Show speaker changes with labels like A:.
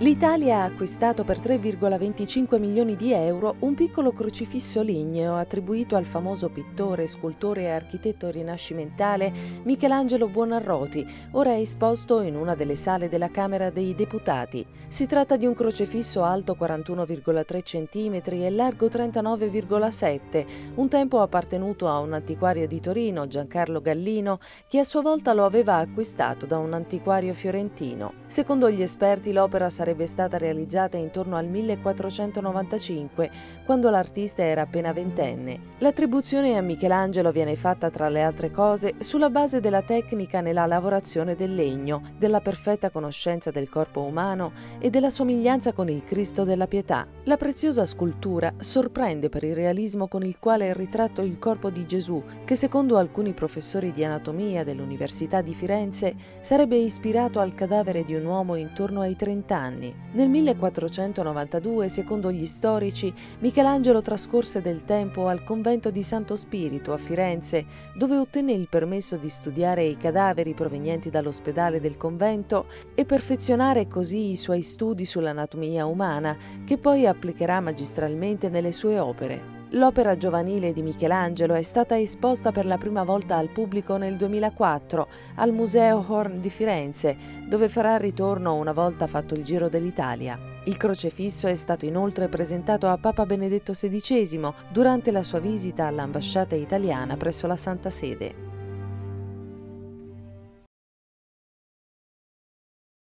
A: L'Italia ha acquistato per 3,25 milioni di euro un piccolo crocifisso ligneo attribuito al famoso pittore, scultore e architetto rinascimentale Michelangelo Buonarroti, ora esposto in una delle sale della Camera dei Deputati. Si tratta di un crocifisso alto 41,3 cm e largo 39,7, un tempo appartenuto a un antiquario di Torino, Giancarlo Gallino, che a sua volta lo aveva acquistato da un antiquario fiorentino. Secondo gli esperti l'opera sarebbe sarebbe stata realizzata intorno al 1495, quando l'artista era appena ventenne. L'attribuzione a Michelangelo viene fatta, tra le altre cose, sulla base della tecnica nella lavorazione del legno, della perfetta conoscenza del corpo umano e della somiglianza con il Cristo della Pietà. La preziosa scultura sorprende per il realismo con il quale è ritratto il corpo di Gesù, che secondo alcuni professori di anatomia dell'Università di Firenze sarebbe ispirato al cadavere di un uomo intorno ai 30 anni anni. Nel 1492, secondo gli storici, Michelangelo trascorse del tempo al convento di Santo Spirito a Firenze, dove ottenne il permesso di studiare i cadaveri provenienti dall'ospedale del convento e perfezionare così i suoi studi sull'anatomia umana, che poi applicherà magistralmente nelle sue opere. L'opera giovanile di Michelangelo è stata esposta per la prima volta al pubblico nel 2004 al Museo Horn di Firenze, dove farà ritorno una volta fatto il giro dell'Italia. Il crocefisso è stato inoltre presentato a Papa Benedetto XVI durante la sua visita all'ambasciata italiana presso la Santa Sede.